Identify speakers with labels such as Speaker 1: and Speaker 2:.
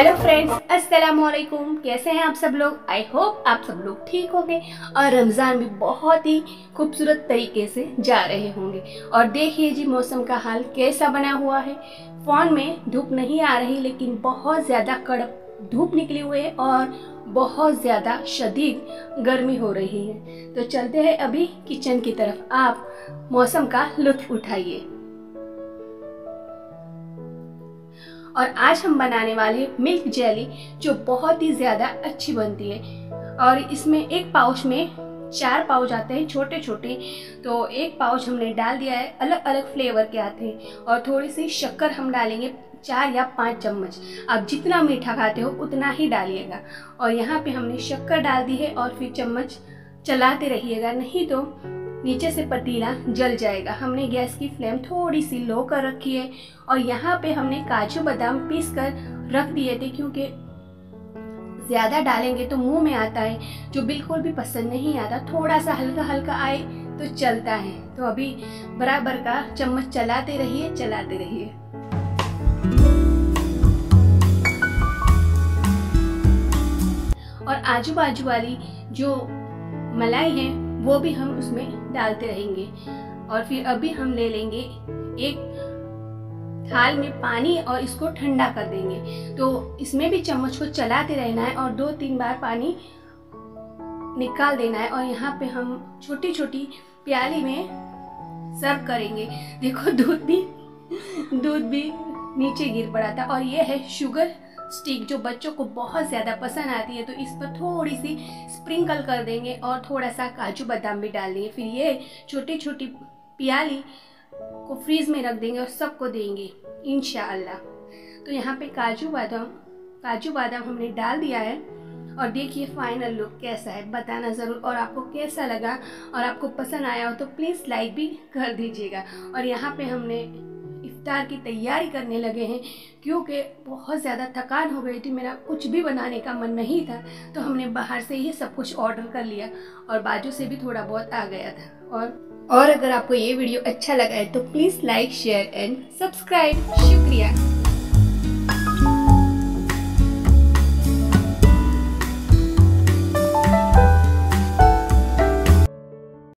Speaker 1: Hello friends अस्सलाम वालेकुम कैसे हैं आप सब लोग? आई होप आप सब लोग ठीक होंगे और रमज़ान भी बहुत ही खूबसूरत तरीके से जा रहे होंगे। और देखिए जी, मौसम का हाल कैसा बना हुआ है। फ़ोन में धूप नहीं आ रही, लेकिन बहुत ज़्यादा कड़क धूप निकली हुई है और बहुत ज़्यादा शदीद गर्मी हो रही है। तो चलते हैं अभी किचन की तरफ़। आप मौसम का लुत्फ उठाइए। और आज हम बनाने वाले हैं मिल्क जेली जो बहुत ही ज़्यादा अच्छी बनती है। और इसमें एक पाउच में चार पाउच आते हैं छोटे छोटे तो एक पाउच हमने डाल दिया है अलग अलग फ्लेवर के आते हैं। और थोड़ी सी शक्कर हम डालेंगे, चार या पाँच चम्मच। आप जितना मीठा खाते हो, उतना ही डालिएगा। और यहाँ पे हमने शक्कर डाल दी है और फिर चम्मच चलाते रहिएगा, नहीं तो नीचे से पतीला जल जाएगा। हमने गैस की फ्लेम थोड़ी सी लो कर रखी है और यहाँ पे हमने काजू बादाम पीस कर रख दिए थे क्योंकि ज़्यादा डालेंगे तो मुँह में आता है। जो बिल्कुल भी पसंद नहीं आता थोड़ा सा हल्का हल्का आए तो चलता है। तो अभी बराबर का चम्मच चलाते रहिए चलाते रहिए। और आजू बाजू वाली जो मलाई है वो भी हम उसमें डालते रहेंगे। और फिर अभी हम ले लेंगे एक थाल में पानी और इसको ठंडा कर देंगे। तो इसमें भी चम्मच को चलाते रहना है और दो तीन बार पानी निकाल देना है और यहाँ पे हम छोटी छोटी प्याली में सर्व करेंगे। देखो, दूध भी दूध भी नीचे गिर पड़ा था और ये है शुगर स्टिक जो बच्चों को बहुत ज़्यादा पसंद आती है। तो इस पर थोड़ी सी स्प्रिंकल कर देंगे और थोड़ा सा काजू बादाम भी डाल देंगे। फिर ये छोटी छोटी प्याली को फ्रीज में रख देंगे और सबको देंगे इन तो यहाँ पे काजू बादाम काजू बादाम हमने डाल दिया है और देखिए फाइनल लुक कैसा है। बताना ज़रूर और आपको कैसा लगा और आपको पसंद आया हो तो प्लीज़ लाइक भी कर दीजिएगा। और यहाँ पे हमने इफ्तार की तैयारी करने लगे हैं, क्योंकि बहुत ज़्यादा थकान हो गई थी, मेरा कुछ भी बनाने का मन नहीं था तो हमने बाहर से ही सब कुछ ऑर्डर कर लिया और बाजू से भी थोड़ा बहुत आ गया था। और और अगर आपको ये वीडियो अच्छा लगा है तो please like share and subscribe शुक्रिया।